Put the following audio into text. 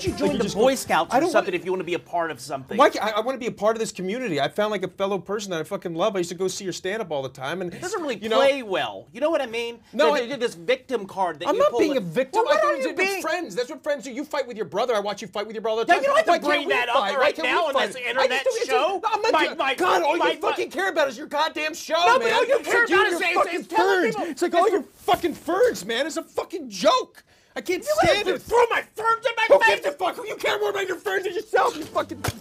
don't you join you the Boy go- Scouts I or something wanna- if you want to be a part of something? Mike, I, I want to be a part of this community. I found like a fellow person that I fucking love. I used to go see your stand up all the time, and It doesn't really you know, play well. You know what I mean? No, They I- did this victim card that I'm not being the- a victim. Well, I thought are it was you being? friends. That's what friends do. You fight with your brother. I watch you fight with your brother all the Yeah, you don't have to bring that up right now on this internet it's show. I'm not My- God, all you fucking care about is your goddamn show, No, but man. all you care about is- fucking ferns. It's like all your fucking ferns, man. It's a fucking joke. I can't You stand it. throw my ferns care more about your friends than yourself, you fucking.